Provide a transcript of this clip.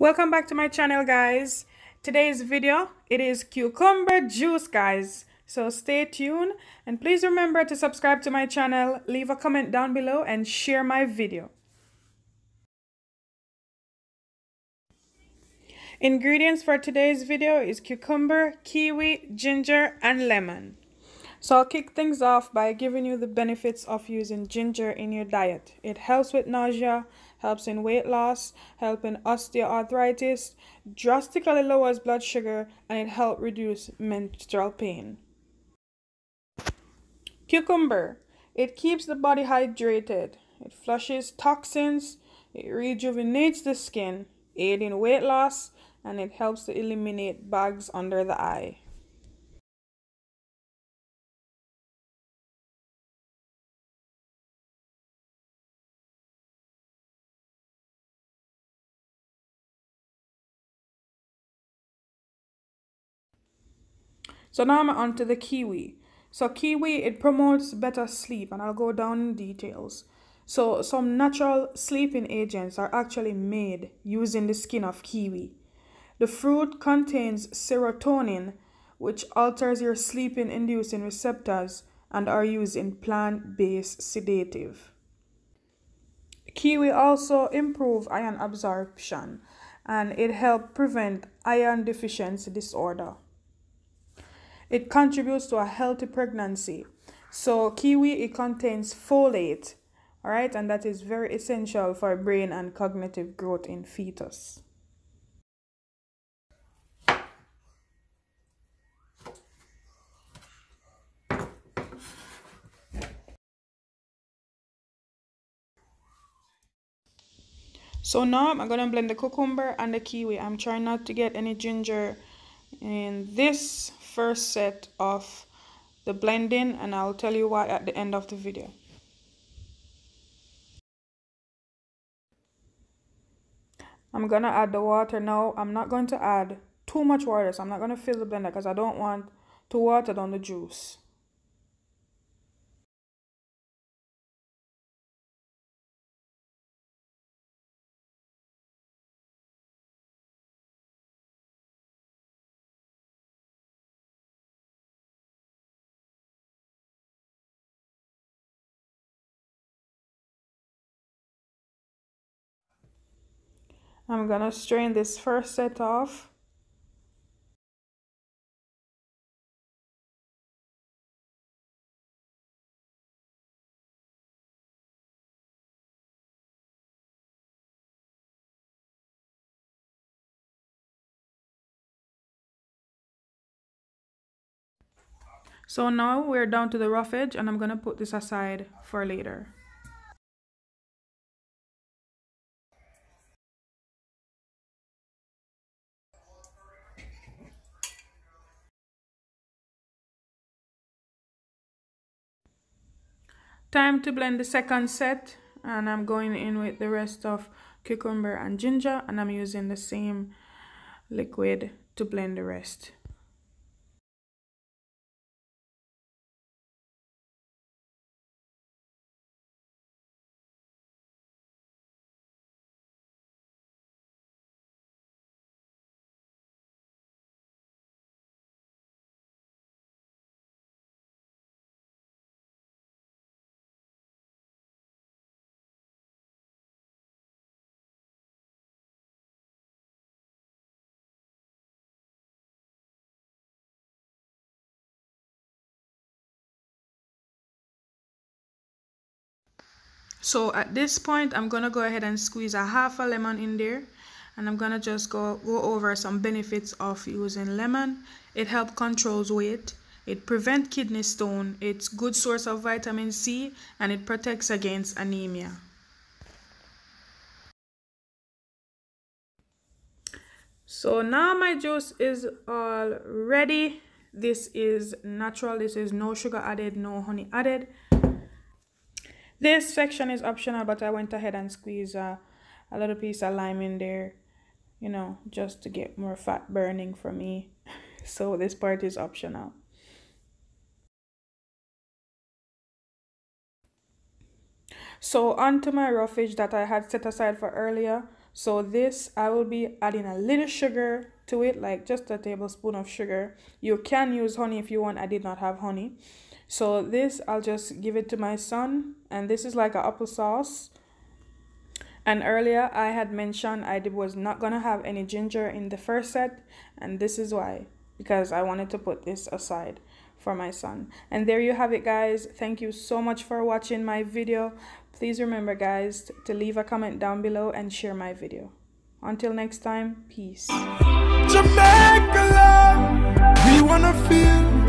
welcome back to my channel guys. Today's video it is cucumber juice guys. So stay tuned and please remember to subscribe to my channel leave a comment down below and share my video. Ingredients for today's video is cucumber kiwi ginger and lemon. So I'll kick things off by giving you the benefits of using ginger in your diet. It helps with nausea, helps in weight loss, helps in osteoarthritis, drastically lowers blood sugar, and it helps reduce menstrual pain. Cucumber. It keeps the body hydrated. It flushes toxins, it rejuvenates the skin, aiding weight loss, and it helps to eliminate bags under the eye. So now I'm on to the kiwi. So kiwi, it promotes better sleep and I'll go down in details. So some natural sleeping agents are actually made using the skin of kiwi. The fruit contains serotonin, which alters your sleeping inducing receptors and are used in plant-based sedative. Kiwi also improve iron absorption and it help prevent iron deficiency disorder. It contributes to a healthy pregnancy. So kiwi it contains folate, all right, and that is very essential for brain and cognitive growth in fetus. So now I'm going to blend the cucumber and the kiwi. I'm trying not to get any ginger in this first set of the blending and I'll tell you why at the end of the video. I'm gonna add the water now. I'm not going to add too much water so I'm not to fill the blender because I don't want to water down the juice. I'm gonna strain this first set off. So now we're down to the roughage and I'm gonna put this aside for later. Time to blend the second set and I'm going in with the rest of cucumber and ginger and I'm using the same liquid to blend the rest. So at this point, I'm going to go ahead and squeeze a half a lemon in there. And I'm going to just go, go over some benefits of using lemon. It helps controls weight. It prevents kidney stone. It's good source of vitamin C and it protects against anemia. So now my juice is all ready. This is natural. This is no sugar added, no honey added. This section is optional, but I went ahead and squeezed uh, a little piece of lime in there, you know, just to get more fat burning for me. so this part is optional. So onto my roughage that I had set aside for earlier. So this, I will be adding a little sugar to it, like just a tablespoon of sugar. You can use honey if you want. I did not have honey. So this, I'll just give it to my son. And this is like a applesauce. And earlier I had mentioned I was not going to have any ginger in the first set. And this is why. Because I wanted to put this aside for my son. And there you have it guys. Thank you so much for watching my video. Please remember guys to leave a comment down below and share my video. Until next time, peace. Jamaica love, we wanna feel